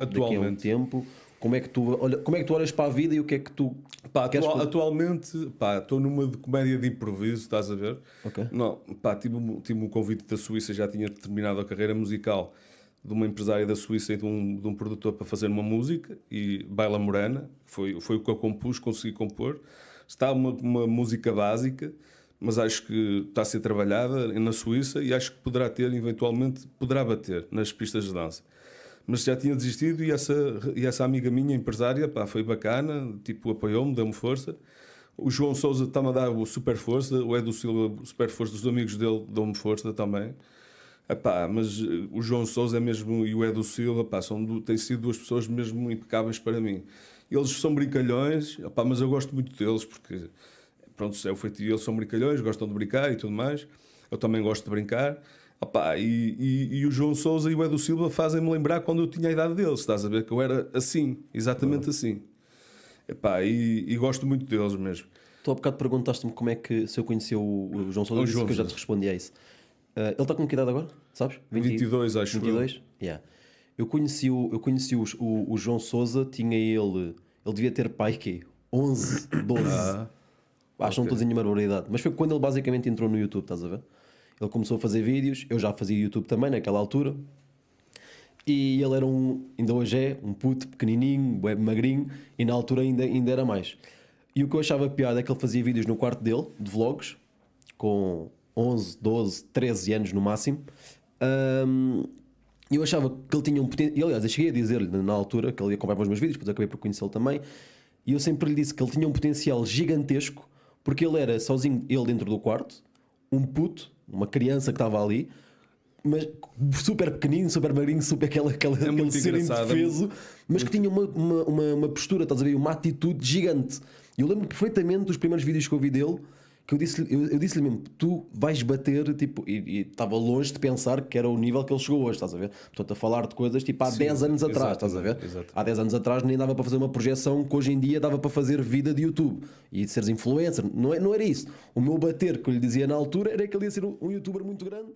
tipo, daqui a um Atualmente. tempo? Como é, que tu olha, como é que tu olhas para a vida e o que é que tu Pá, queres atua- fazer? atualmente, pá, estou numa de comédia de improviso, estás a ver? Não, pá, tive, um- tive um convite da Suíça, já tinha terminado a carreira musical de uma empresária da Suíça e de um, de um produtor para fazer uma música e Baila Morena, foi, foi o que eu compus, consegui compor. Está uma, uma música básica, mas acho que está a ser trabalhada na Suíça e acho que poderá ter, eventualmente, poderá bater nas pistas de dança. Mas já tinha desistido e essa, e essa amiga minha, empresária, pá, foi bacana, tipo, apoiou-me, deu-me força. O João Souza está-me a dar o super força, o Edu Silva, super força dos amigos dele, dão-me força também. Epá, mas eh, o João Souza é mesmo, e o Edu Silva pá, são, têm sido duas pessoas mesmo impecáveis para mim. Eles são brincalhões, epá, mas eu gosto muito deles porque, pronto, é o eles são brincalhões, gostam de brincar e tudo mais. Eu também gosto de brincar. Epá, e, e- e o João Souza e o Edu Silva fazem-me lembrar quando eu tinha a idade deles, estás a ver? Que eu era assim, exatamente assim. Epá, e, e gosto muito deles mesmo. Tu há bocado perguntaste-me como é que se eu conheci o, o João Sousa, O eu João que eu já te respondi a isso. Ah, ele está com que idade agora? Sabes? 22, acho eu. 22? Yeah. Eu conheci, o, eu conheci o, o, o João Souza, tinha ele. Ele devia ter pai que 11, 12. Ah, Acho que não estou a dizer nenhuma barbaridade. Mas foi quando ele basicamente entrou no YouTube, estás a ver? Ele começou a fazer vídeos, eu já fazia YouTube também naquela altura. E ele era um, ainda hoje é, um puto pequenininho, magrinho, e na altura ainda, ainda era mais. E o que eu achava piada é que ele fazia vídeos no quarto dele, de vlogs, com 11, 12, 13 anos no máximo. E eu achava que ele tinha um potencial. Aliás, eu cheguei a dizer-lhe na altura que ele ia acompanhar os meus vídeos, depois acabei por conhecê-lo também. E eu sempre lhe disse que ele tinha um potencial gigantesco, porque ele era sozinho, ele dentro do quarto, um puto, uma criança que estava ali, mas super pequenino, super magrinho, super aquela, aquela, aquele É muito ser engraçado. indefeso, mas que tinha uma, uma, uma, uma postura, estás a ver, uma atitude gigante. Eu lembro perfeitamente dos primeiros vídeos que eu vi dele, que eu disse-lhe eu, eu disse mesmo, tu vais bater, tipo, e estava longe de pensar que era o nível que ele chegou hoje, estás a ver? Portanto, a falar de coisas tipo há 10 anos atrás, estás a ver? exatamente. Há 10 anos atrás nem dava para fazer uma projeção que hoje em dia dava para fazer vida de YouTube e de seres influencer. Não, é, não era isso. O meu bater que eu lhe dizia na altura era que ele ia ser um, um youtuber muito grande